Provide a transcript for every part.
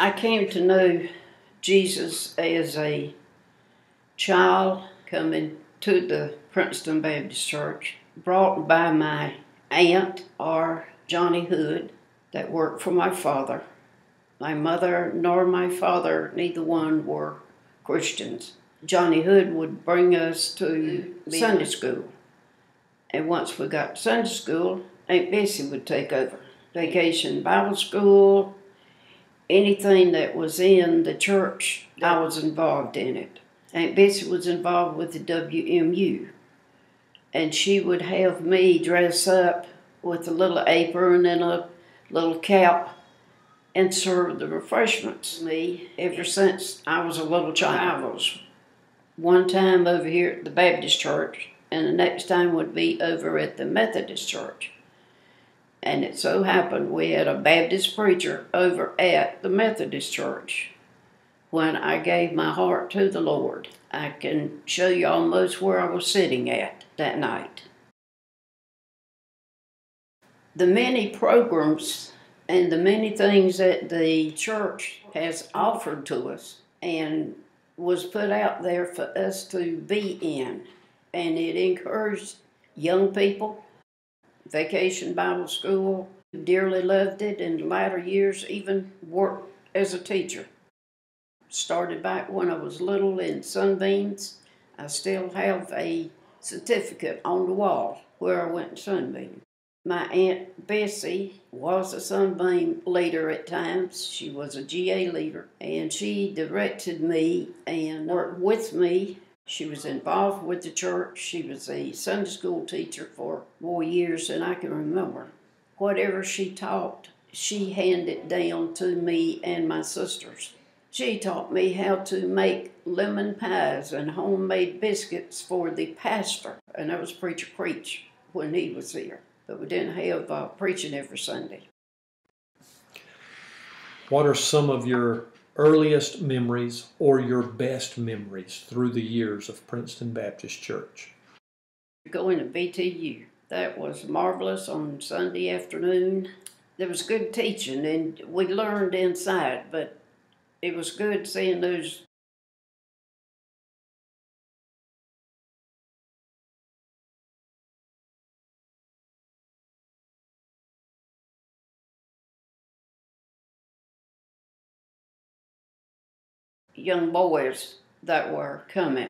I came to know Jesus as a child coming to the Princeton Baptist Church, brought by my aunt or Johnny Hood that worked for my father. My mother nor my father, neither one were Christians. Johnny Hood would bring us to mm-hmm. Sunday school. And once we got to Sunday school, Aunt Bessie would take over. Vacation Bible school, anything that was in the church, I was involved in it. Aunt Bessie was involved with the WMU. And she would have me dress up with a little apron and a little cap and serve the refreshments. Me, ever since I was a little child, I was one time over here at the Baptist church, and the next time would be over at the Methodist church. And it so happened we had a Baptist preacher over at the Methodist church when I gave my heart to the Lord. I can show you almost where I was sitting at that night. The many programs and the many things that the church has offered to us and was put out there for us to be in. And it encouraged young people Vacation Bible School. Dearly loved it in latter years, even worked as a teacher. Started back when I was little in Sunbeams. I still have a certificate on the wall where I went Sunbeam. My Aunt Bessie was a Sunbeam leader at times. She was a GA leader, and she directed me and worked with me she was involved with the church. She was a Sunday school teacher for more years than I can remember. Whatever she taught, she handed down to me and my sisters. She taught me how to make lemon pies and homemade biscuits for the pastor, and that was Preacher Preach when he was here. But we didn't have uh, preaching every Sunday. What are some of your earliest memories or your best memories through the years of Princeton Baptist Church? Going to BTU. That was marvelous on Sunday afternoon. There was good teaching and we learned inside, but it was good seeing those young boys that were coming.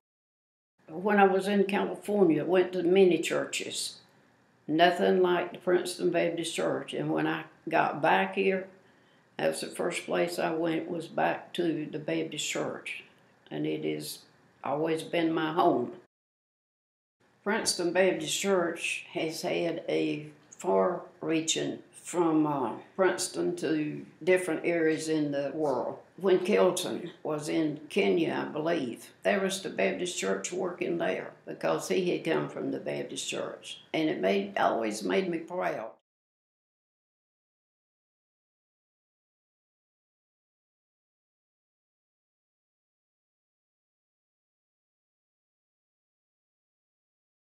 When I was in California, went to many churches. Nothing like the Princeton Baptist Church. And when I got back here, that's the first place I went was back to the Baptist Church. And it has always been my home. Princeton Baptist Church has had a far reaching from uh, Princeton to different areas in the world. When Kelton was in Kenya, I believe, there was the Baptist church working there because he had come from the Baptist church. And it made always made me proud.